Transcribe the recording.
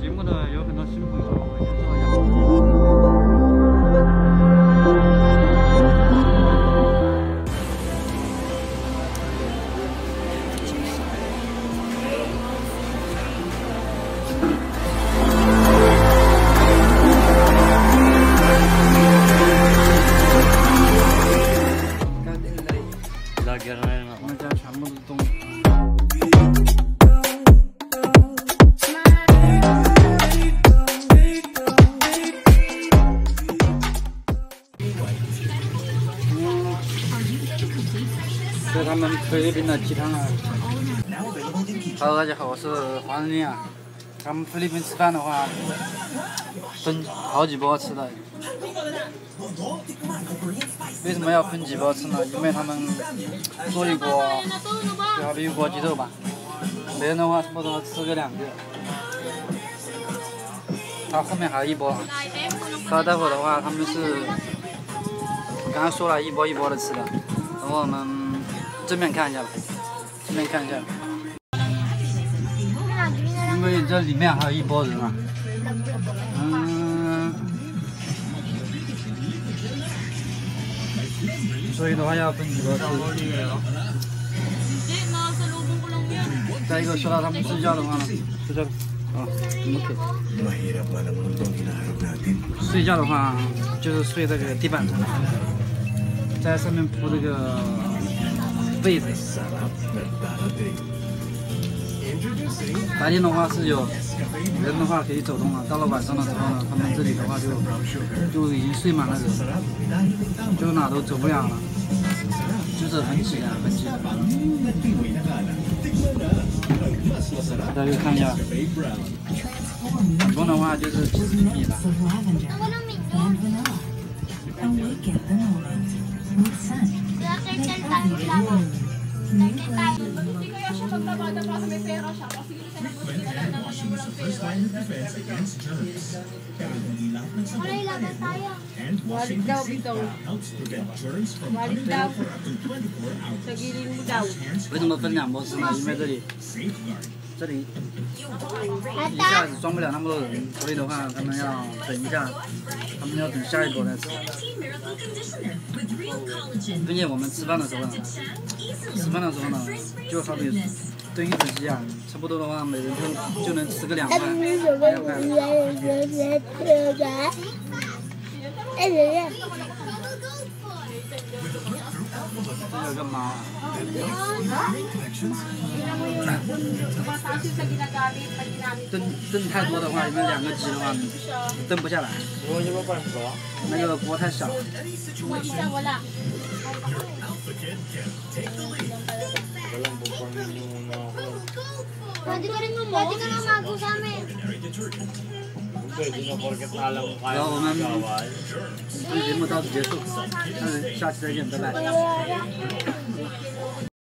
节目呢，有很多新朋友，我介绍一下。这他们菲律宾的鸡汤啊。Hello，大家好，我是黄仁林啊。他们菲律宾吃饭的话，分好几波吃的。为什么要分几波吃呢？因为他们做一锅，就好比一锅鸡肉吧，别人的话差不多吃个两个。他后面还有一波，他待会的话他们是，刚刚说了一波一波的吃的，然后我们正面看一下吧，正面看一下，因为这里面还有一波人啊，嗯，所以的话要分几波吃。再一个说到他们睡觉的话呢，睡觉，啊.睡觉的话就是睡这个地板上，在上面铺这个被子。白天的话是有人的话可以走动了，到了晚上的时候呢，他们这里的话就就已经睡满了人，就哪都走不了了，就是很挤啊，很挤。大家看一下，总共的话就是几十米了。Walik daw bitaw. Walik daw. Sa giling mo daw. Pwede mapal na, mo sa mga medali. 这里一下子装不了那么多人，所以的话他们要等一下，他们要等下一波来吃。并且我们吃饭的时候呢，吃饭的时候呢，就好比炖一只鸡啊，差不多的话每人就就能吃个两块两块。这有个猫啊等等太多的话你们两个鸡的话炖不下来那个锅小那个锅太小了那个锅那个锅太小了 sa amin. 然后我们这期节目到此结束，但是下期再见，拜拜。